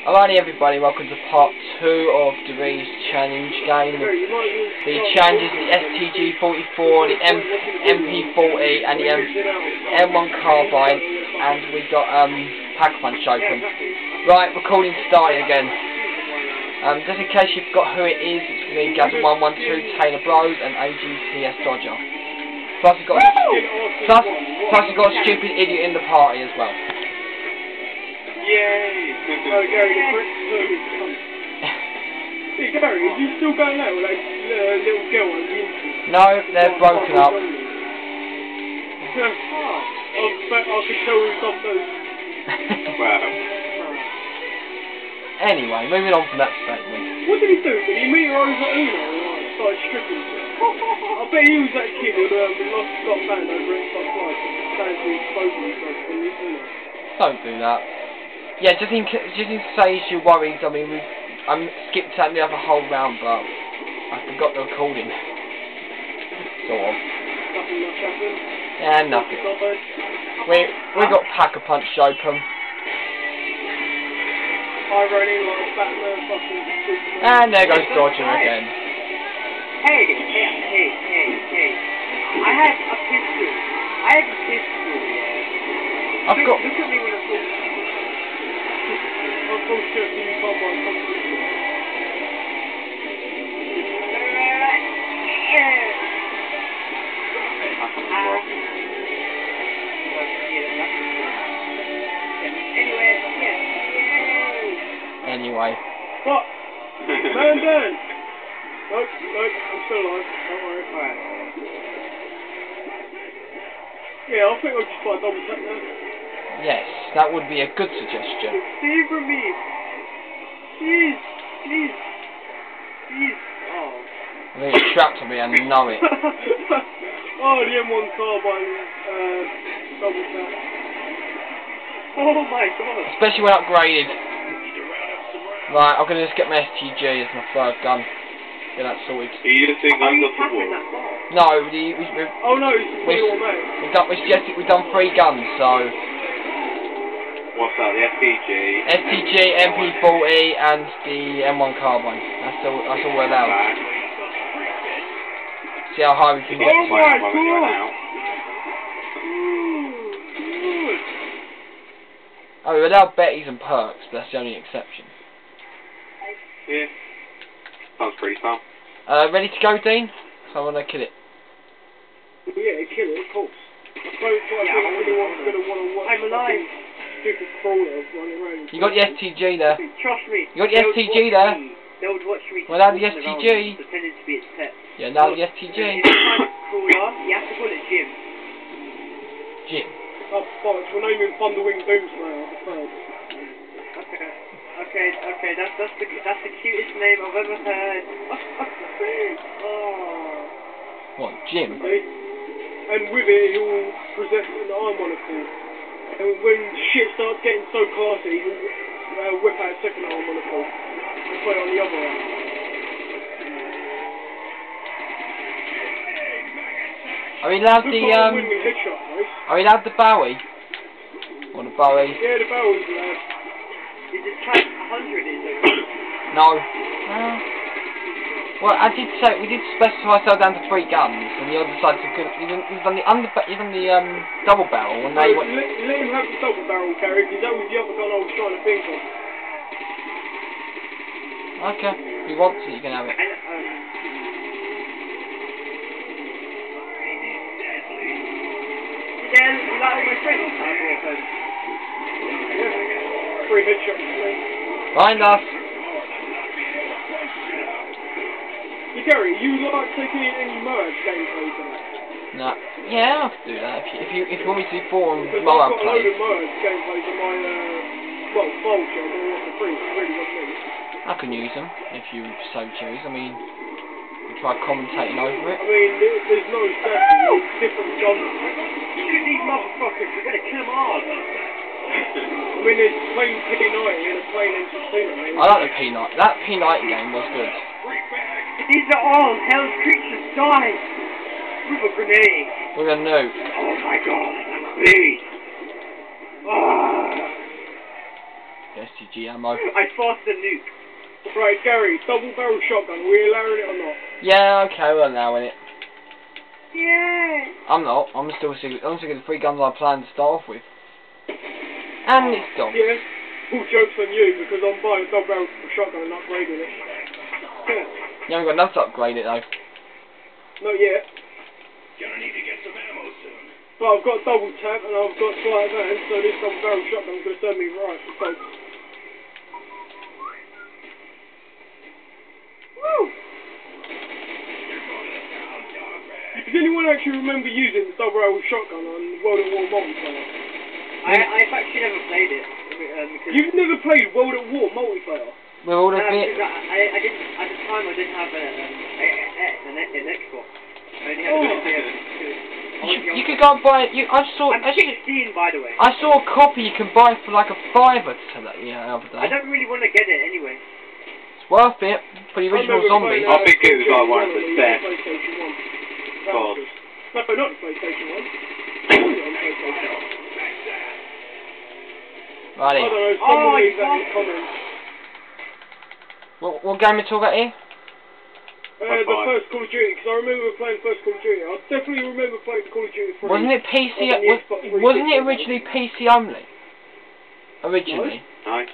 Alrighty everybody, welcome to part 2 of Der Riese challenge game. The challenge is the STG-44, the M MP-40 and the M M1 carbine and we've got um, pack punch open. Right, recording starting again. Um, just in case you forgot who it is, it's going to be Gazza112, Taylor Bros and AGCS Dodger. Plus you've got, plus, plus you've got a stupid idiot in the party as well. Yay! Oh, Gary, the brick service comes. Hey, Gary, is you still going out with that uh, little girl on the internet? No, they're broken up. I bet I could tell who's off those. Wow. anyway, moving on from that statement. What did he do? Did he meet her over Uno and like, started stripping? I bet he was that kid who um, lost got banned over at Xbox Live. Fancy exposing himself on the Don't do that. Yeah, just in just in case you're worried. I mean, we I skipped out the other whole round, but I forgot the recording. Sort of. Nothing. Yeah, nothing. We we got pack a punch open. I ran in like a Batman fucking Superman. And there goes Dodger again. Hey, hey, hey, hey, hey. I have a pistol. I have a pistol. I've got Look at me when I talk. Anyway, yeah. anyway. What? Man down! Nope, nope, I'm still alive. Don't worry. Alright. Yeah, I think I'll just buy a double tap now. Yes, that would be a good suggestion. Stay for me! Please! Please! Please! Oh. I think it's trapped me and know it. oh, the M1 carbine, uh, double tap. Oh my god! Especially when upgraded. Right, I'm gonna just get my STG as my third gun. Get that sorted. Are you just thinking Are you under the tapping wall? No, we, we, we, Oh no, it's the We- fully automatic. we've done, we've, just, we've done three guns, so What's that? The FPG? STG, MP40, and the M1 carbine. That's all. That's all we're allowed. Back. See how high we can get. Oh to. my God. now. Ooh. Oh, we allow betties and perks. But that's the only exception. Yeah. Sounds pretty fun. Uh, ready to go, Dean? So I want to kill it. Yeah, kill it, of course. I don't think Yeah, I'm anyone's gonna want to watch I'm alive. Fucking stupid crawler running around. You got the STG there. Trust me. You got the STG there? They would watch me. Well, now the STG. Pretending to be its pet. Yeah, now the STG. you crawler, you have to call it Jim. Jim. Oh, bollocks, we're naming Thunderwing Doomslayer the third. Okay. Okay, okay, that's that's the that's the cutest name I've ever heard. oh. What, Jim? And with it, he will possess an eye monocle. And when shit starts getting so classy, he'll uh, whip out a second eye monocle and put it on the other arm. Are we allowed Look the like a um? winning headshot, right? Are we allowed the Bowie? Or the Bowie? Yeah, the barrel's loud. Is it type 100 is it? No. Uh, well, I did say we did specify ourselves down to three guns, and the other side to good. Even he's the under, even the um double barrel No, they let, let him have the double barrel carry, because that was the other gun I was trying to think of. Okay, if you want to, you can have it. Um, Again, all my friends? I brought them. Yeah. Three headshots. Find us. Gary, you like taking in any merge gameplay tonight? No. Yeah, I could do that if you if you if you want me to do four I've got a load of merge gameplays my, uh, well, I'm going to want for free, it's really good news. I can use them if you so choose. I mean, we try commentating over it. I mean, there, there's no there's different guns. These motherfuckers, we're gonna kill them all. I mean, there's plain P90 and a plain M16 I like the P9. That P90 game was good. These are all hell's creatures. Die with a grenade. With a nuke. Oh my god, me. Ah. STG ammo. I forced the nuke. Right, Gary, double barrel shotgun. Are we allowing it or not? Yeah, okay, we're allowing it. Yeah. I'm not. I'm still sick. I'm of the three guns I planned to start off with. And it's gone. Yeah. All jokes on you because I'm buying a double barrel shotgun and upgrading it. You haven't got enough to upgrade it though. not yet. Gonna need to get some ammo soon. But I've got double tap and I've got sleight of hand, so this double barrel shotgun's going to serve me right for folks. Woo! Does anyone actually remember using the double barrel shotgun on World at War multiplayer? I I've actually never played it um, You've never played World at War multiplayer? We're all a No, bit. I, I, I didn't at the time I didn't have a, a, a, an, an Xbox. I only had Oh. a PS2. I was You, young. you could go and buy. You, I saw. I'm I, saw- 16 by the way. I saw a copy you can buy for like a fiver today. Yeah, the other I don't really want to get it anyway. It's worth it for the original zombie. I think it was like one of the uh, best PlayStation 1. That God. No, not the PlayStation 1. on PlayStation. I Righty. don't know, Oh, someone you leave that in the comments. What, what game we talking about here? Uh, the first Call of Duty, because I remember playing first Call of Duty. I definitely remember playing Call of Duty 3. Wasn't it PC? On Was, wasn't it originally PC only? Originally. No?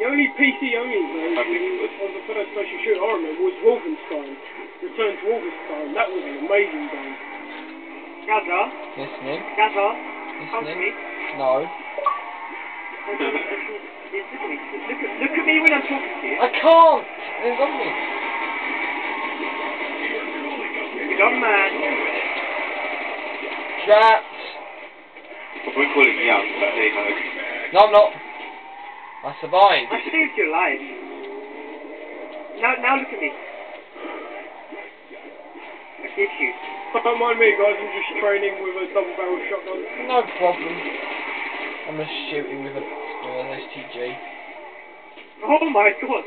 The only PC only I think version was. of the first person shooter I remember was Wolfenstein. Return to Wolfenstein. That was an amazing game. Gazza, Listening. Gazza, come to Listening. Me. Look at me. Look at, look at me when I'm talking to you. I can't. There's zombies. Young man. Trapped. We call him young, but there you. No, I'm not. I survived. I saved your life. Now, now look at me. I did you. Don't mind me, guys. I'm just training with a double barrel shotgun. No problem. I'm just shooting with a with an Oh my god.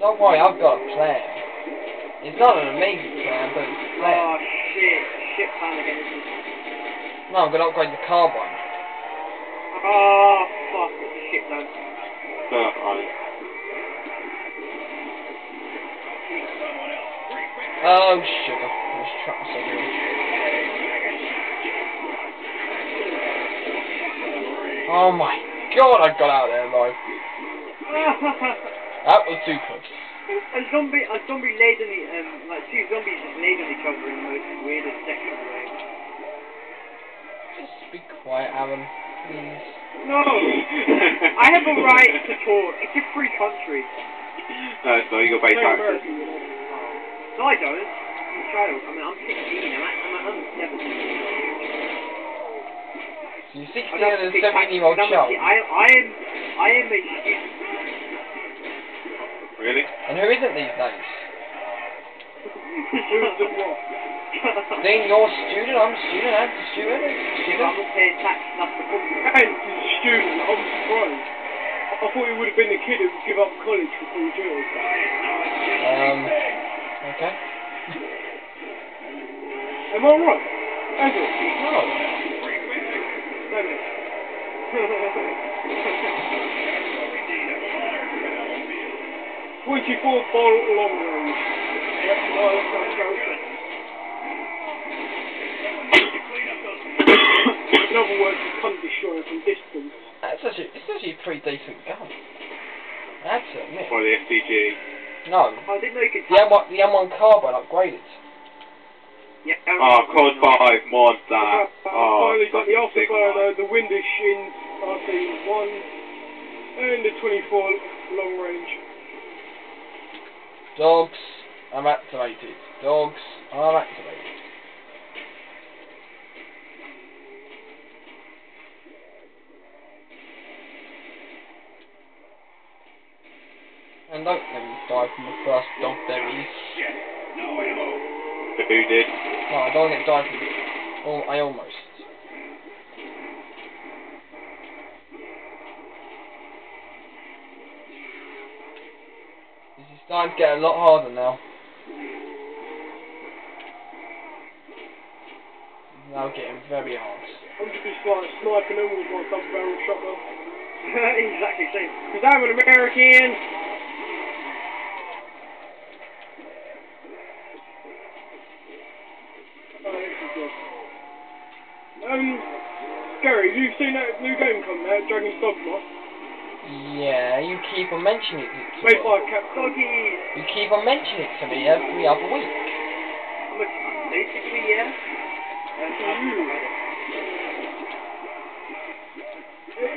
Don't worry, I've got a plan. It's not an amazing plan, but it's a plan. Oh shit. Shit plan again. No, I'm gonna upgrade the carbine. Oh fuck. It's a shit plan. Uh, right. Oh sugar. I just trapped myself in. Oh my god, I got out there alive. That was too close. a zombie, a zombie laid on the, um, like two zombies just laid on each other in the most weirdest sexual way. Just be quiet, Aaron. Please. No, I have a right to talk. It's a free country. no, it's not. You got base Very access. American. No, I don't. I'm child. I mean, I'm 16. I'm, I'm, I'm 17. So you're 16 and a 17 year old I'm a- child. I, I am, I am a student. Really? And who isn't these days? Who's the what? Dean, you're a student, I'm a student, I'm a student, I'm student. not paying tax. That's the problem. And he's a student. I'm surprised. I thought he would have been the kid who would give up college for Call of Duty. Um, okay. Am I right? Is it? No. Damn it. 24 Bore long range. That's why I've got Joseph. In other words, you can't destroy from distance. That's actually, it's actually a pretty decent gun. That's it, admit. Or the FPG. No. I didn't know you could. The M1, the M1 carbine upgraded. Yeah. Oh, COD 5 mod that. Uh, Oh, finally got the a sick afterburner, one. the Widdershins RC1, and the 24 long range. Dogs, I'm activated. Dogs, I'm activated. And don't let me die from the first dog there is. Who did? No, I don't get die from Oh, I almost. This is starting to get a lot harder now. Now getting very hard. I'm just like sniping them with my double barrel shotgun. exactly same. Because I'm an American. Dogma? Yeah, you keep on mentioning it to Made me. by Cap Doggies. You keep on mentioning it to me every other week. Look, basically, yeah. That's how I feel it.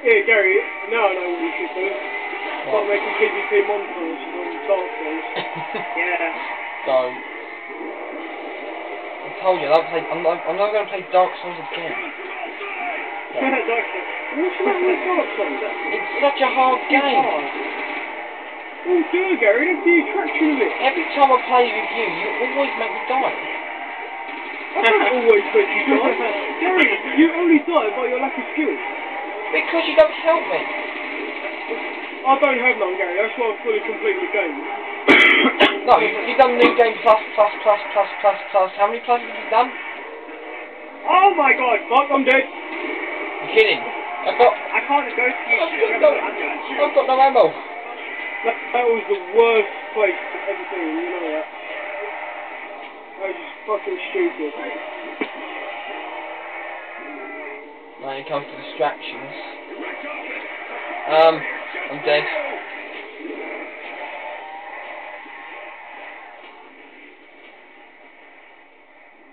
Yeah, Gary, now I know what you should do. Start making PvP monsters on Dark Souls. Yeah. Don't. I told you, I don't play, I'm not, I'm not going to play Dark Souls again. Dark Souls. What's wrong with Dark It's such a hard game. hard. Oh dear, Gary, that's the attraction of it. Every time I play with you, you always make me die. I don't always let you die. Gary, you only die by your lack of skill. Because you don't help me. I don't have none, Gary, that's why I've fully completed the game. no, you, you've done New Game Plus, Plus, Plus, Plus, Plus, Plus. How many pluses have you done? Oh my god. Fuck, I'm dead. Kidding. I've got, I can't go to you. I've got no, I've got no ammo. That, that was the worst place to ever be, you know that. That was just fucking stupid. When it comes to distractions. Um, I'm dead.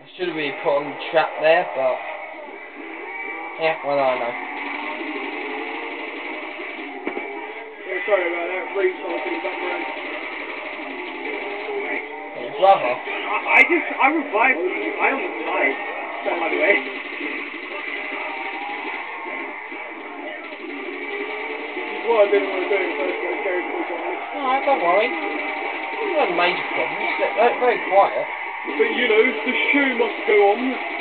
I should have really put on the trap there, but yeah, well I know. Yeah, sorry about that, retard in the background. Your I, I just, I revived you. I almost died. By the way. This is what I didn't want to do in first place, Gary, to be quite honest. alright, don't worry. You had major problems. They're, uh, they're very quiet. But you know, the shoe must go on.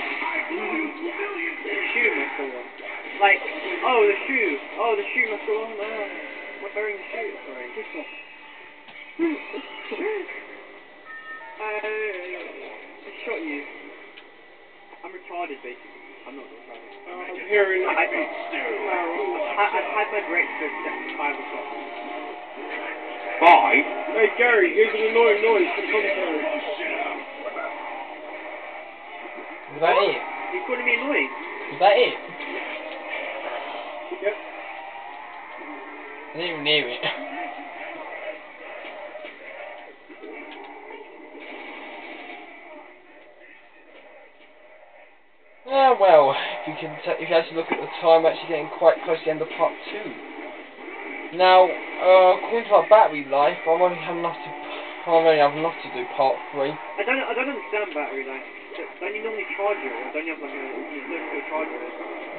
Like, oh, the shoe. Oh, the shoe must go on. Oh, I'm wearing the shoe. Sorry. This one. uh, I shot you. I'm retarded, basically. I'm not retarded. Uh, I'm hearing I, I, I, I've had my breakfast at 5 o'clock. Five? Hey Gary, here's an annoying noise from Control. Was that it? You're calling me annoying? Was that it? I didn't even hear it. Ah, well, if you can, if you actually look at the time, we're actually getting quite close to the end of part two. Now, uh, according to our battery life, I only have enough to, I only have enough to do part three. I don't, I don't understand battery life. Don't you normally charge it, or don't you have like a, you don't go charge it?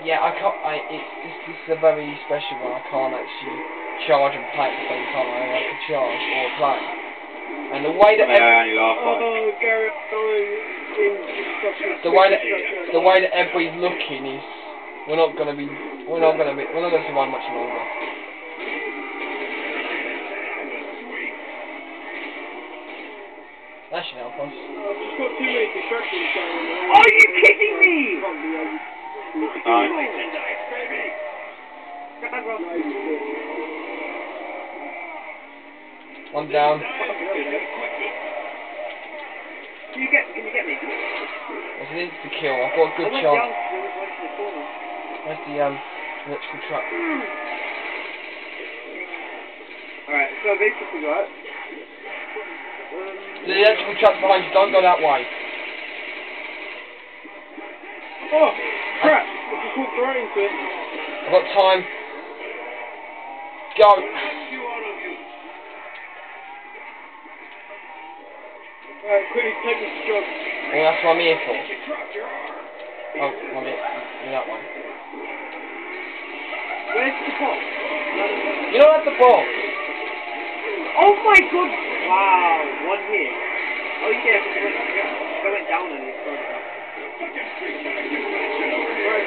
Yeah, I can't. I it's this, this is a very special one. I can't actually charge and play at the same time. I only have to charge or play. And the way that May ev- I only laugh like Oh, Gary, I'm the way that the way that everybody's looking is we're not gonna be we're not gonna be we're not gonna survive much longer. That should help us. I've just got too many distractions going on. Are you kidding me? Can't be able to- No. Grab off. No, you do. One down. Can you get, can you get me? There's an insta kill. I've got a good went chance. down the other side of the corner. Where's the um electrical truck? Alright, so basically, right? The electrical truck's behind you. Don't go that way. Oh, crap! I just walked right into it. I've got time. Go. Alright, quickly take me to job. Well, that's what I'm here for. Oh, I'm here. That one. Where's the box? You don't have the box. Oh my god! Wow, one hit. Oh yeah, because went, it went down on his first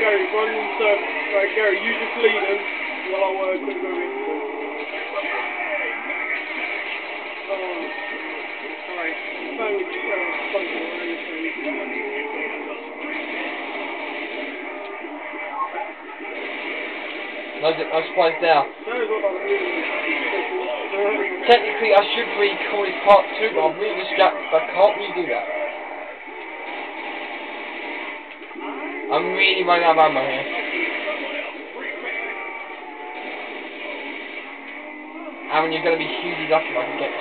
Gary, run and serve. Uh, right, Gary, you just lead him while uh, I work and go in. Alright, finally, just got Technically, I should really call this part two, but I'm really distracted. I can't really do that. I'm really running out of ammo here. Aaron, you're gonna be hugely lucky if I can get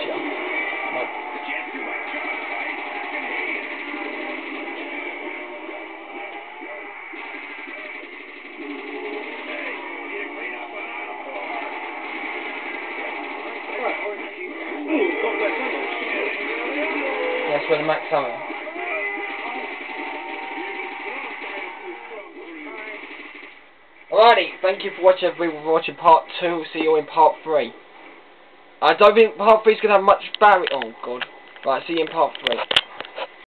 ammo. Alrighty, thank you for watching everybody for watching part two. See you in part three. I don't think part three is gonna have much barrier. Oh god. Right, see you in part three.